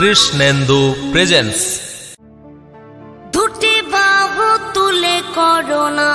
Krishnendu presence দুটি বাহু তুলে করোনা।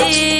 Thank you.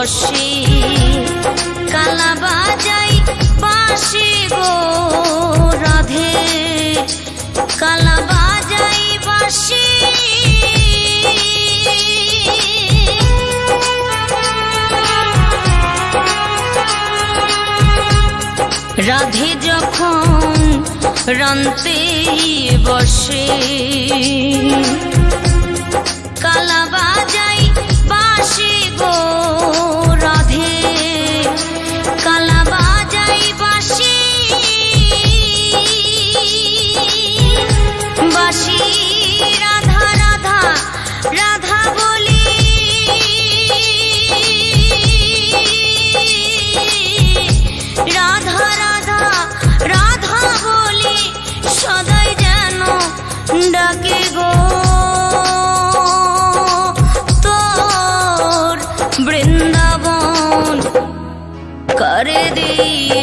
বসে, কালা বাজাই পাশে গো রাধে। কালা বাজাই পাশে। রাধে যখন রান্তে বসে, কালা বাজাই পাশে গো कर दी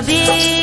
যাবে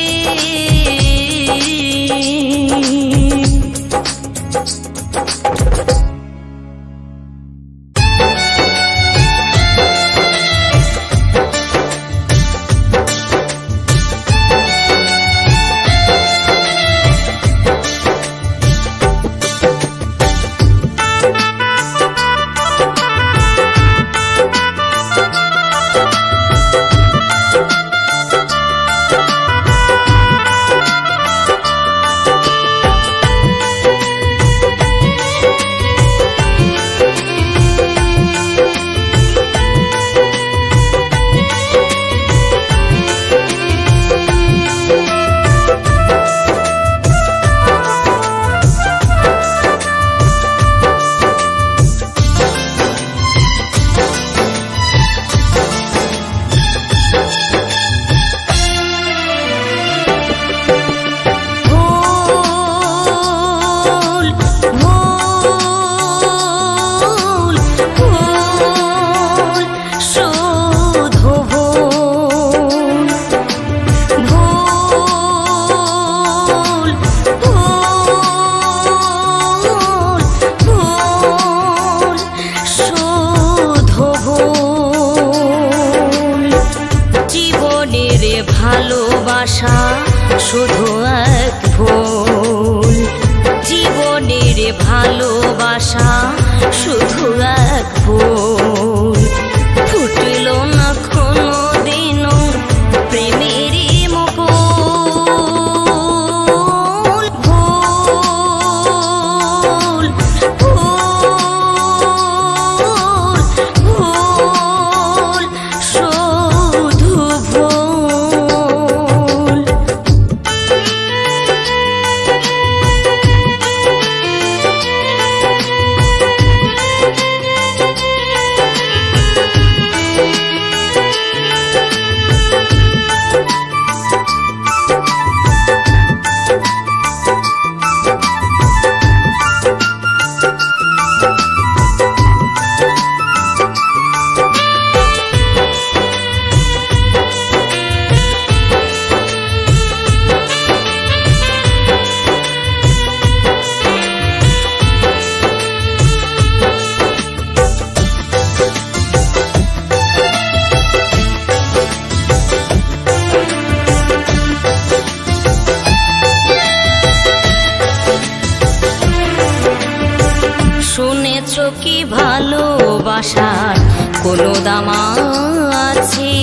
হলো দামাছি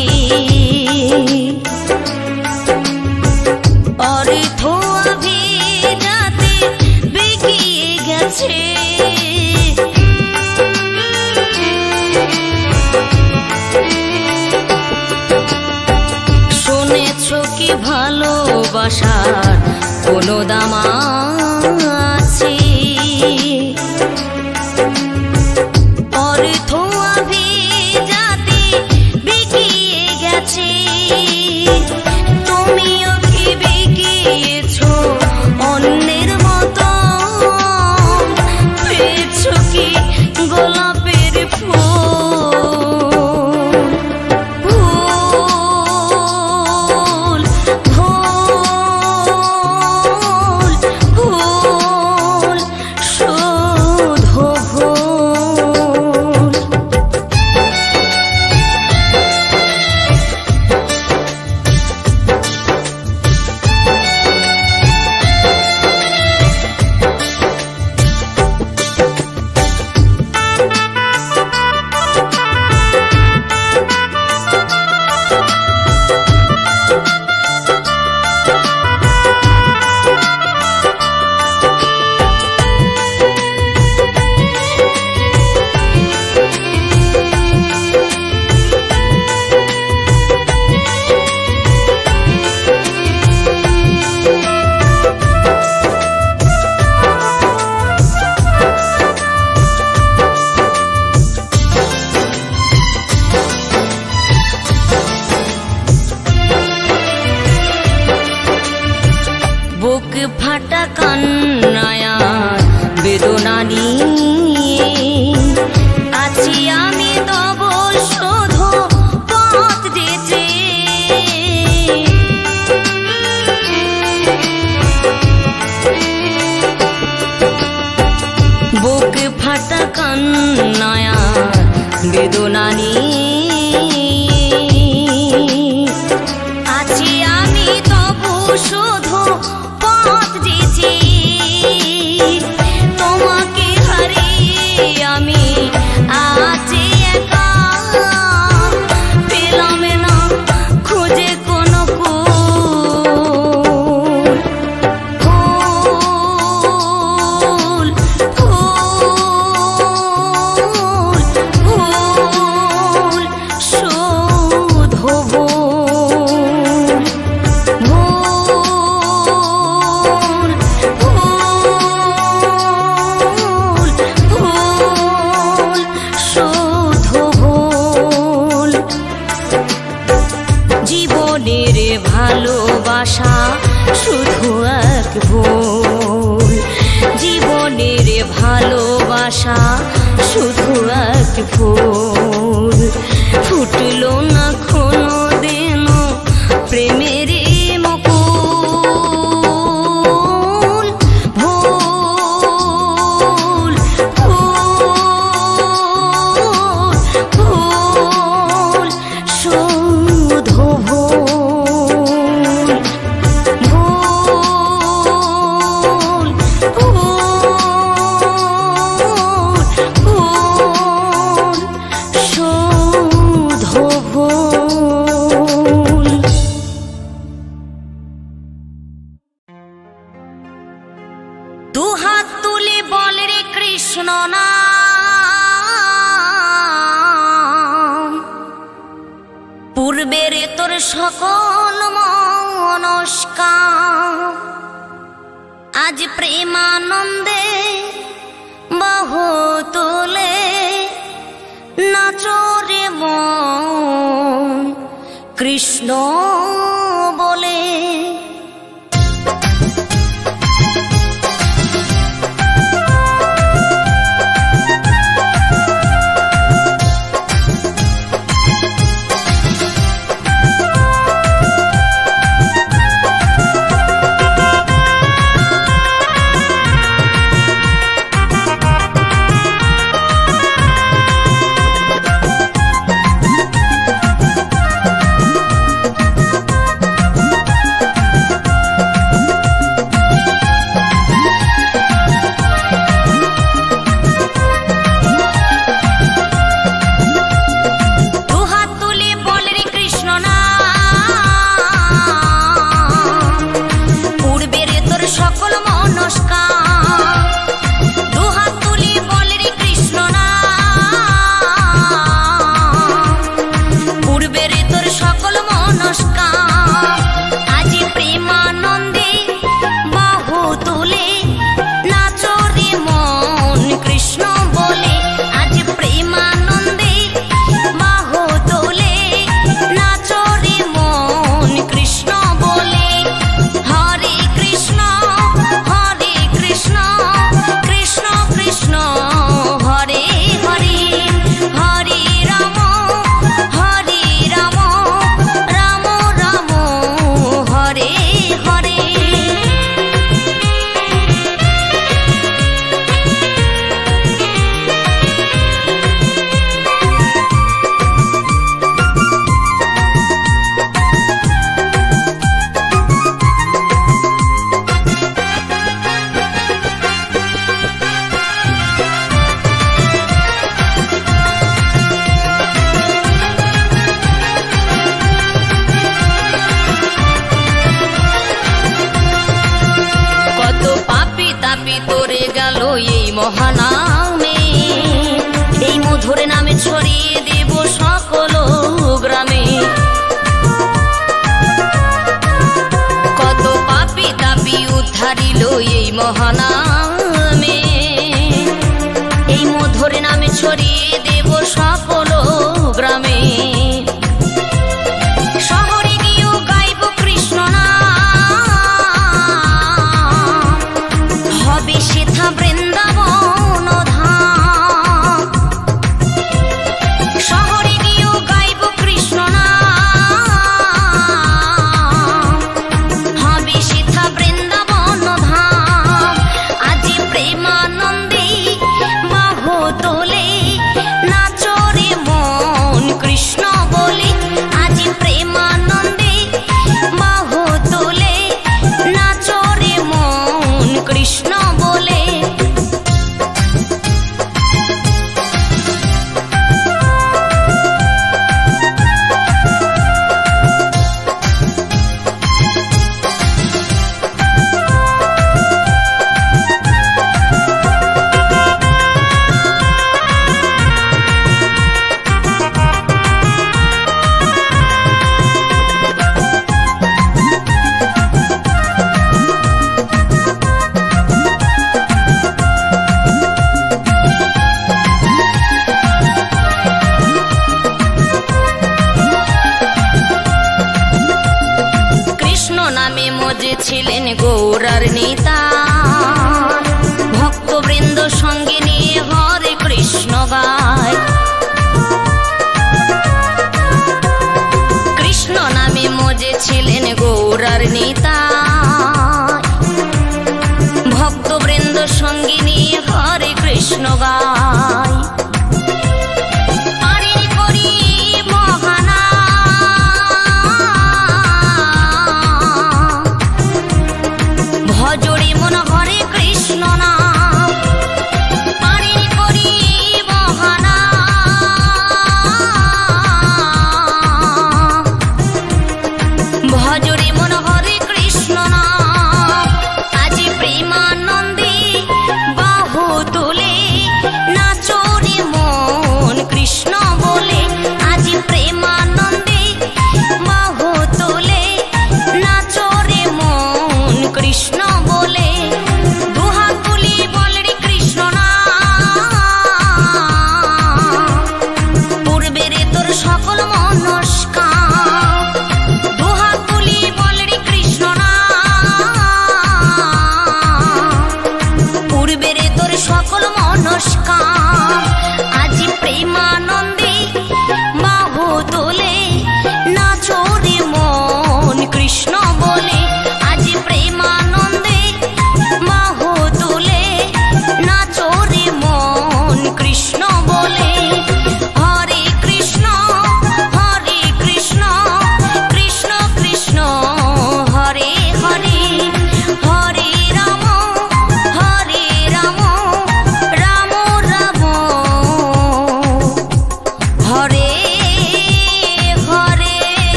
অর্থ গেছে। শুনেছ কি ভালোবাসার কোনো দামা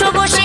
শুভ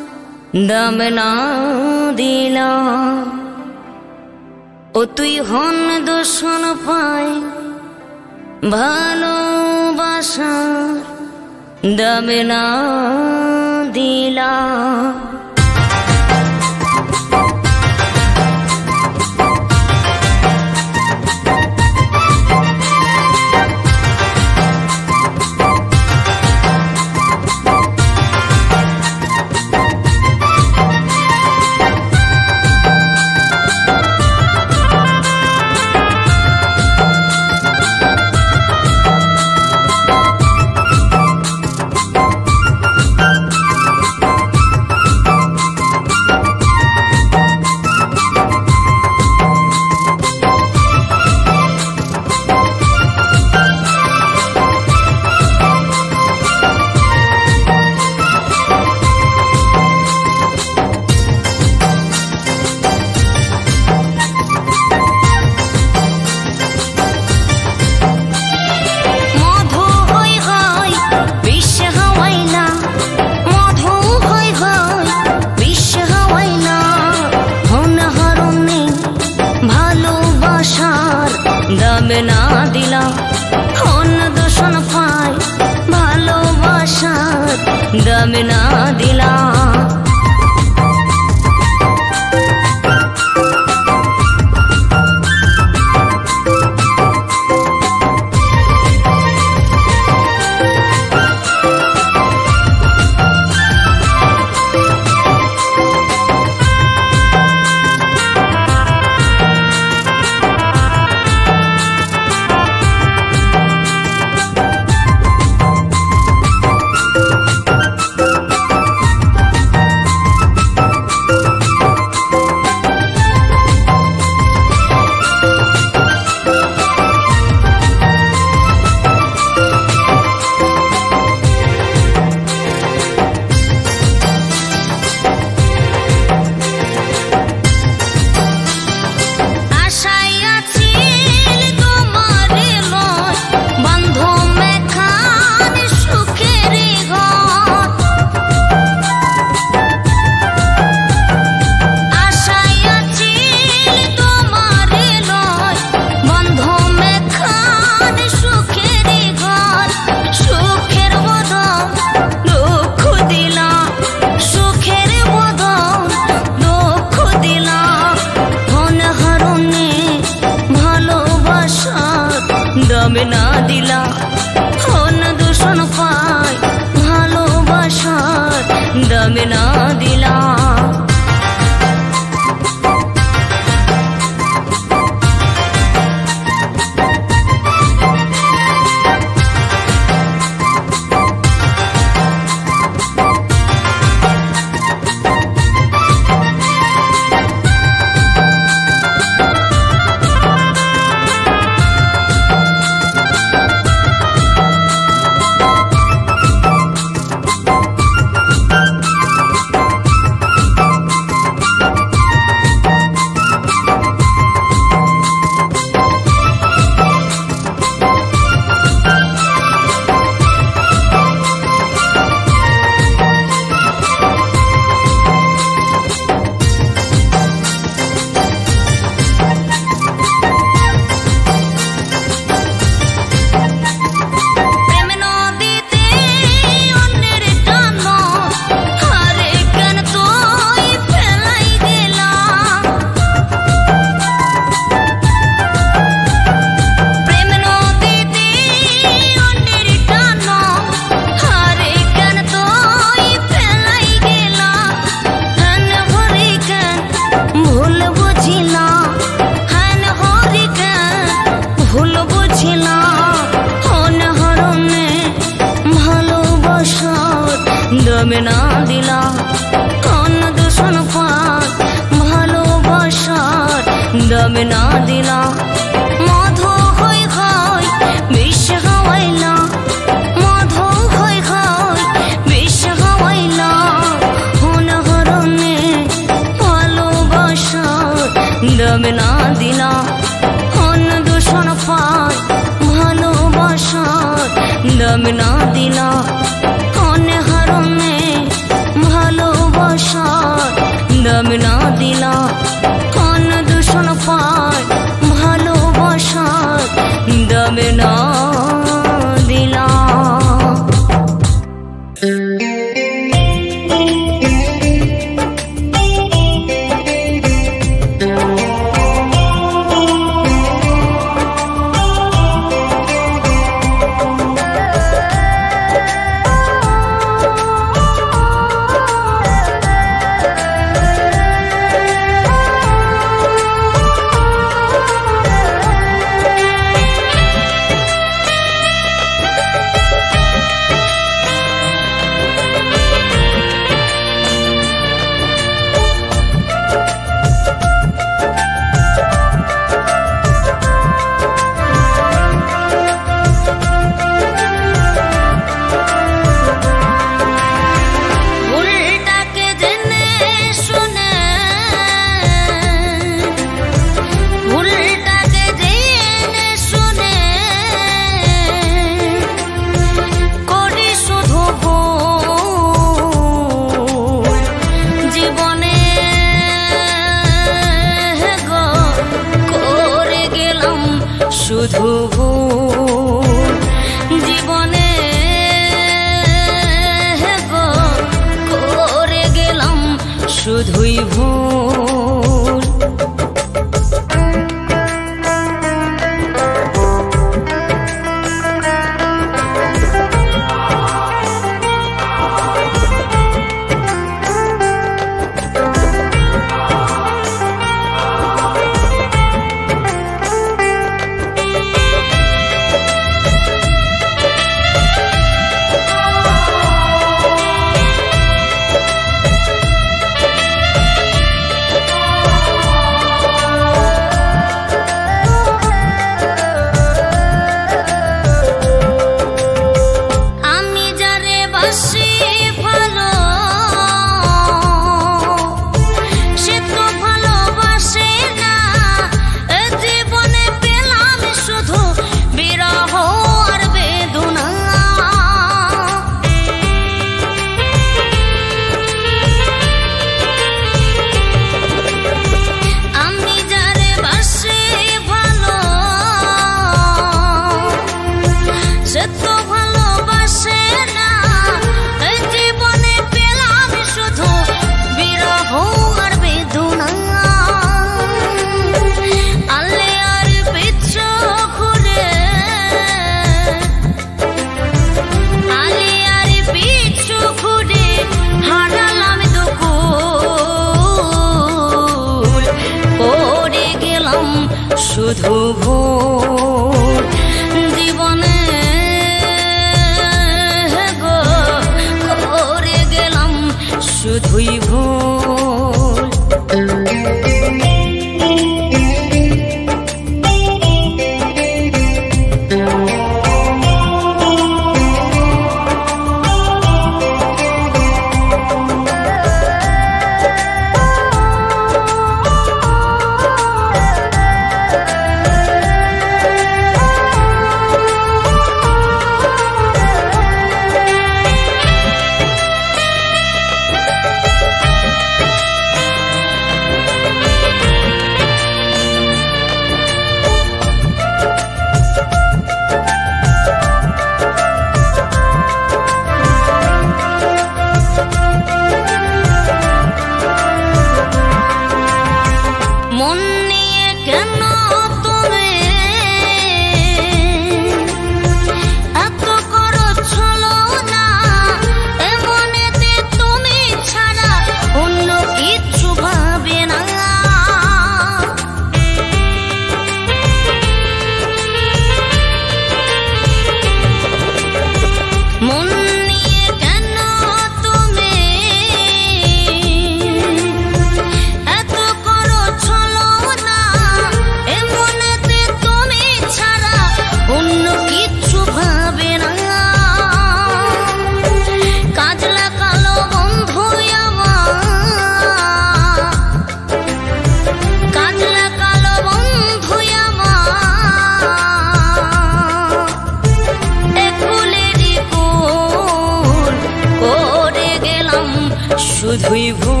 fui vou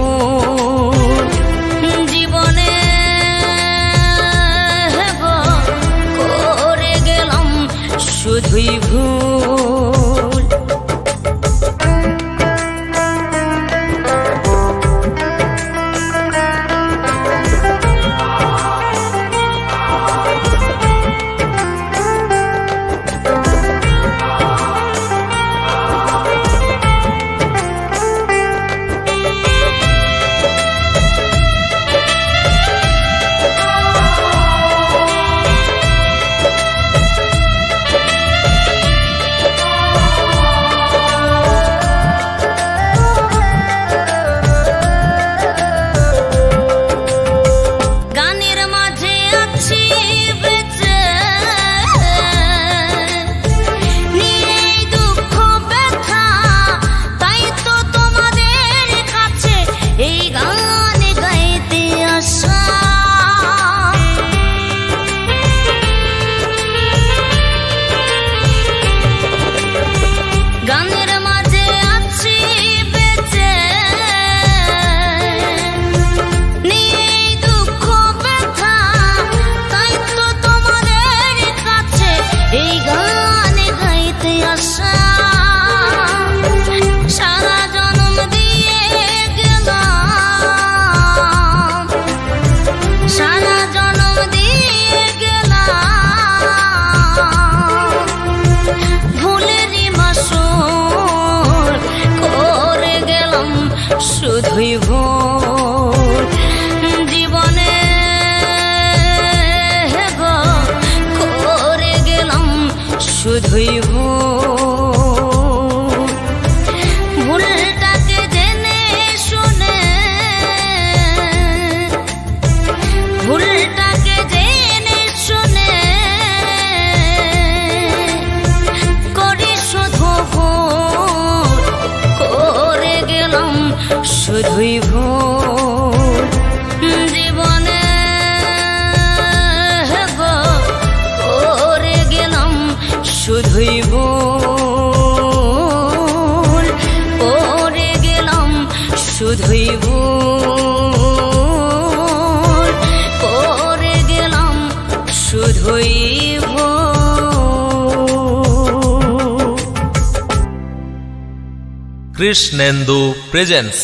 ভুল কৃষ্ণেন্দু প্রেজেন্স